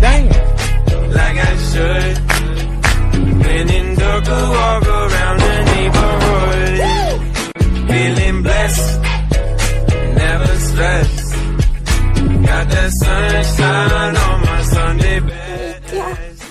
Damn. like I should. When in darker, walk around the neighborhood. Feeling blessed, never stressed. Got that sunshine on my Sunday best.